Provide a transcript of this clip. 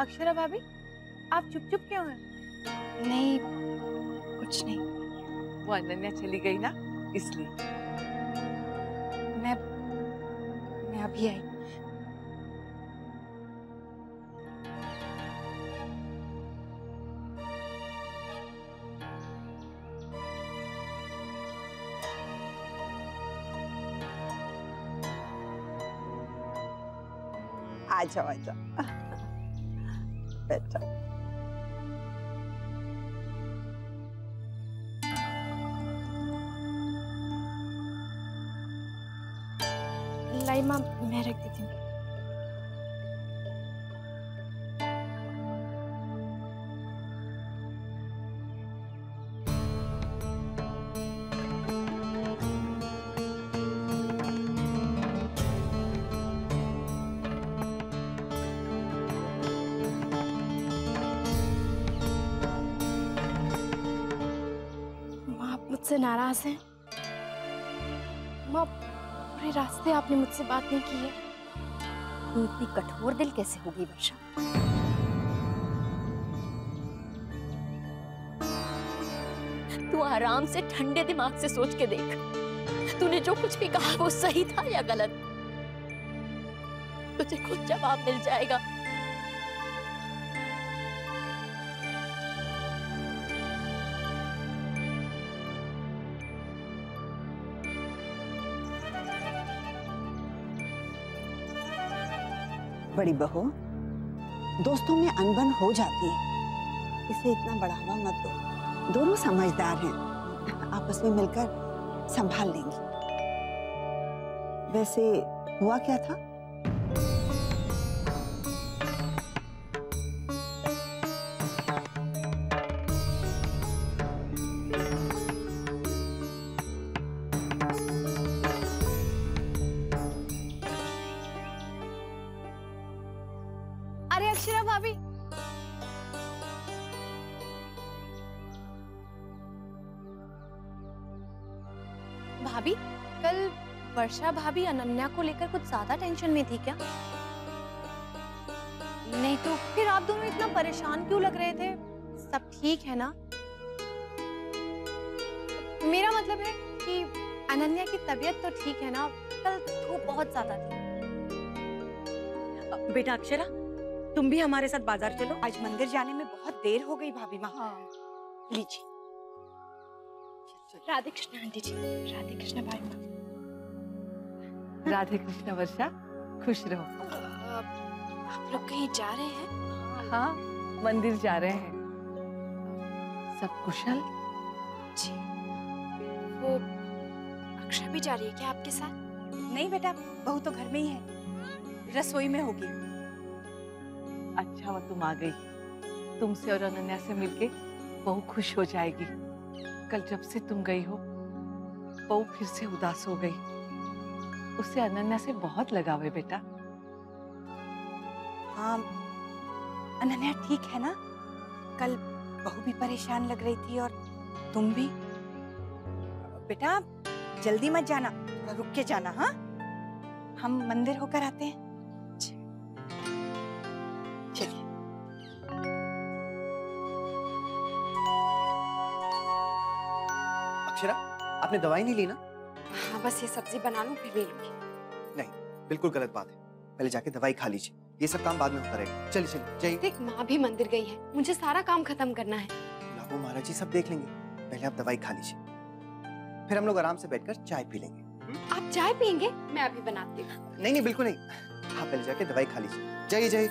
अक्षरा भाभी आप चुप चुप क्यों हैं? नहीं कुछ नहीं। वो अनन्या चली गई ना इसलिए। मैं मैं अभी आई। आ जाओ आ जाओ। बैठो लाई माँ मैं रख देती हूँ मुझसे नाराज़ हैं। माँ, पूरे रास्ते आपने मुझसे बात नहीं की है। तू इतनी कठोर दिल कैसे होगी, वर्षा? तू आराम से ठंडे दिमाग से सोच के देख। तूने जो कुछ भी कहा वो सही था या गलत? तुझे खुद जवाब मिल जाएगा। बड़ी बहू, दोस्तों में अनबन हो जाती है। इसे इतना बढ़ावा मत दो। दोनों समझदार हैं। आपस में मिलकर संभाल लेंगी। वैसे हुआ क्या था? भाभी? कल वर्षा भाभी अनन्या को लेकर कुछ ज़्यादा टेंशन में थी क्या? नहीं तो फिर आप दोनों इतना परेशान क्यों लग रहे थे? सब ठीक है ना? मेरा मतलब है कि अनन्या की तबीयत तो ठीक है ना कल धूप बहुत ज़्यादा थी। बेटा अक्षरा तुम भी हमारे साथ बाज़ार चलो। आज मंदिर जाने में बहुत देर हो गई भाभी माँ। हाँ। लीजिए। राधे कृष्ण आंटी जी राधे कृष्ण भाई। राधे कृष्ण वर्षा खुश रहो। आप लोग कहीं जा रहे हैं? हाँ मंदिर जा रहे हैं। सब कुशल? जी। वो अक्षरा भी जा रही है क्या आपके साथ? नहीं बेटा बहू तो घर में ही है। रसोई में होगी। अच्छा वो तुम आ गई। तुमसे और अनन्या से मिलके बहू खुश हो जाएगी। कल जब से तुम गई हो बहू फिर से उदास हो गई। उसे अनन्या से बहुत लगाव है बेटा। हाँ अनन्या ठीक है ना? कल बहू भी परेशान लग रही थी और तुम भी। बेटा, जल्दी मत जाना रुक के जाना हाँ? हम मंदिर होकर आते हैं। अक्षरा आपने दवाई नहीं ली ना? हाँ बस ये सब्ज़ी बना लूँ फिर ले लूँगी। बिल्कुल गलत बात है। पहले जाके दवाई खा लीजिए। ये सब काम बाद में होता रहेगा। चलिए चलिए जाइए। देख माँ भी मंदिर गई है। मुझे सारा काम खत्म करना है। लाभो महाराज जी सब देख लेंगे। पहले आप दवाई खा लीजिए। फिर हम लोग आराम से बैठकर चाय पी लेंगे। आप चाय पियेंगे? मैं अभी बनाती हूँ। नहीं नहीं बिल्कुल नहीं। आप पहले जाके दवाई खा लीजिए। जाइए जाइए।